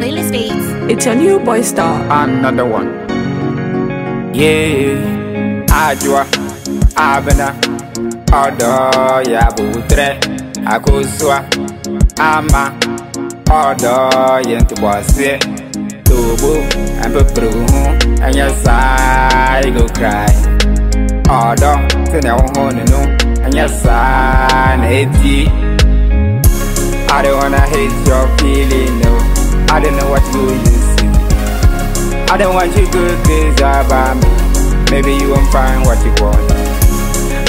Playlist Beats. It's a new boy star. another one. Yeah, Ajwa, Abena, Odo, Yabutre, Akuswa, Ama, Odo, Yentubose, Tubu, and Pepru, and your side go cry. Odo, Tina Hononu, and your son, Eti. I don't wanna hate your feeling, no. I don't know what you see. I don't want you good things about me. Maybe you won't find what you want.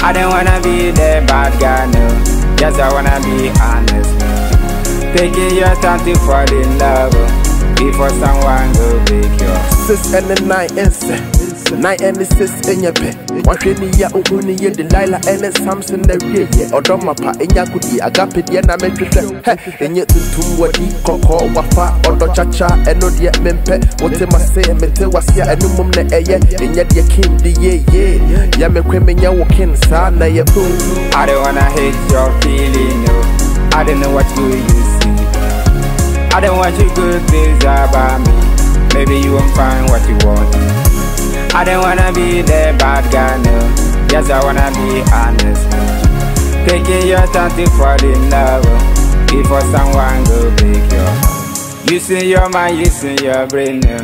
I don't wanna be the bad guy, no. Just I wanna be honest. Taking your time to fall in love oh. before someone go break your Six and the nine and Your bed. What you need, ya Uhuni, ya Delilah, and the Samson, the real, yeah. Odomapa, and Yakudi, Agapid, Yana, Metrisha, and yet to Tumwadi, Koko, Wafa, oh, Odo Chacha, and no yet Mempe, what am I saying, Mete was here, and no mum, and eh, yet, and yet, ya king, the yeah, yeah. Yame Quemin, ya walking, Sana, ya poo. I don't wanna hate your feeling, no. I don't know what you see. I don't want you good things about me. Maybe you won't find what you want. I don't wanna be the bad guy, no. Yes, I wanna be honest. Taking your time to fall in love before someone go break your heart. Using your mind, using your brain, no.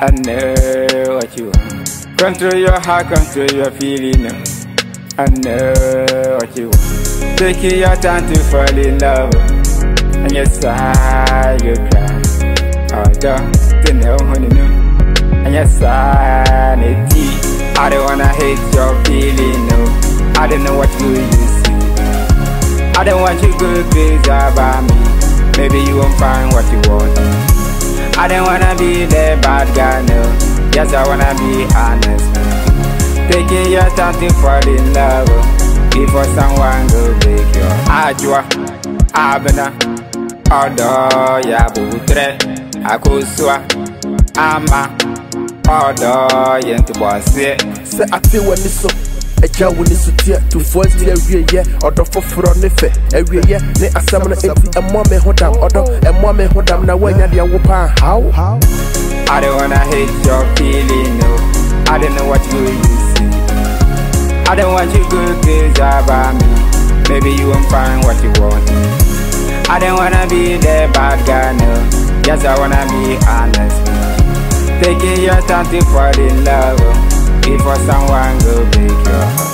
I know what you want. Control your heart, control your feeling, no. I know what you want. Taking your time to fall in love. And yes, I you cry. Oh, don't you know, honey, no. And need tea. I don't wanna hate your feeling, no. I don't know what you see. I don't want you good things about me. Maybe you won't find what you want. I don't wanna be the bad guy, no. Yes, I wanna be honest. Taking your time to fall in love oh. before someone go break your Ajwa, Abena, Odo, Yabutre, Akuswa, Ama, Odo, Yentubose. sɛ ate w'ani so agya wo ne so teɛ tufoɔ nti awieyɛ ɔdɔ foforɔ ne fɛ awieyɛ ne asɛm no enti ɛmmoa me ho dam ɔdɔ ɛmmoa me ho dam na woanya deɛ wo paa haw I don't wanna hate your feeling, no. I don't know what you you see. I don't want you good things about me. Maybe you won't find what you want. I don't wanna be the bad guy, no. Yes, I wanna be honest. Taking your time to fall in love before someone go break your heart.